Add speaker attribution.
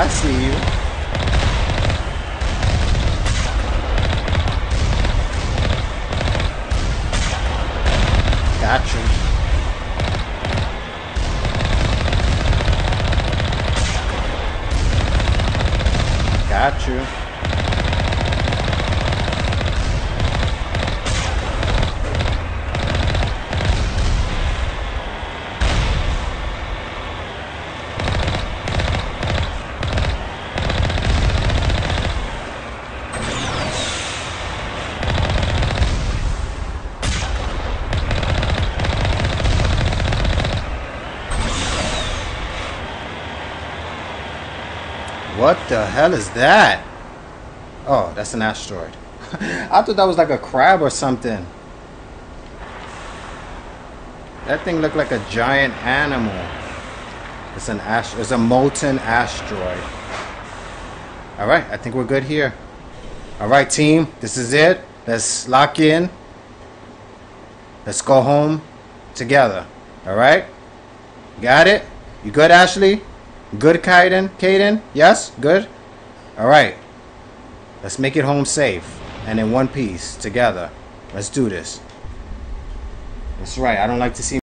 Speaker 1: I see you. Got you. Got you. What the hell is that? Oh, that's an asteroid. I thought that was like a crab or something. That thing looked like a giant animal. It's an ast- It's a molten asteroid. All right, I think we're good here. All right, team, this is it. Let's lock in. Let's go home together. All right? Got it? You good, Ashley? Good, Kaidan? Kaidan? Yes? Good? All right. Let's make it home safe and in one piece together. Let's do this. That's right. I don't like to see